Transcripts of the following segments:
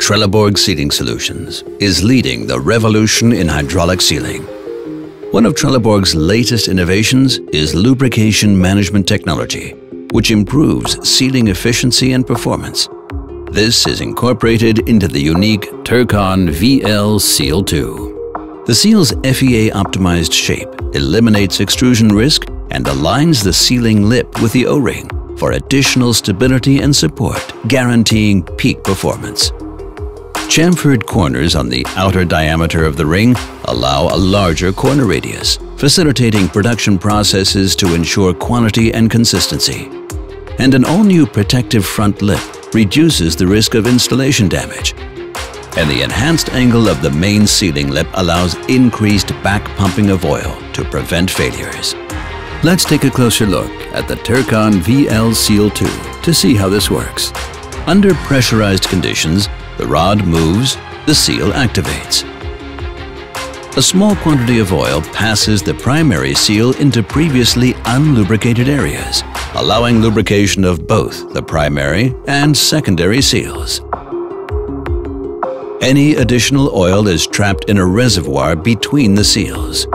Trelleborg Sealing Solutions is leading the revolution in hydraulic sealing. One of Trelleborg's latest innovations is lubrication management technology, which improves sealing efficiency and performance. This is incorporated into the unique Turcon VL Seal 2. The seal's FEA-optimized shape eliminates extrusion risk and aligns the sealing lip with the O-ring for additional stability and support, guaranteeing peak performance. Chamfered corners on the outer diameter of the ring allow a larger corner radius, facilitating production processes to ensure quality and consistency. And an all-new protective front lip reduces the risk of installation damage. And the enhanced angle of the main sealing lip allows increased back pumping of oil to prevent failures. Let's take a closer look at the Turcon VL Seal 2 to see how this works. Under pressurized conditions, the rod moves, the seal activates. A small quantity of oil passes the primary seal into previously unlubricated areas, allowing lubrication of both the primary and secondary seals. Any additional oil is trapped in a reservoir between the seals.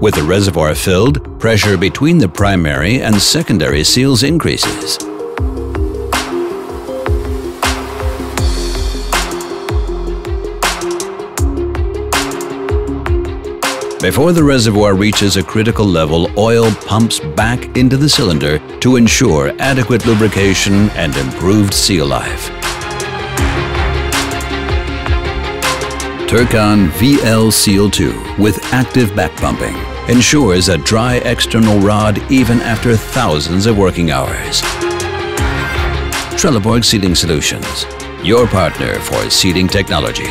With the reservoir filled, pressure between the primary and secondary seals increases. Before the reservoir reaches a critical level, oil pumps back into the cylinder to ensure adequate lubrication and improved seal life. Turcon VL Seal 2 with active back pumping ensures a dry external rod even after thousands of working hours. Trelleborg Sealing Solutions, your partner for sealing technology.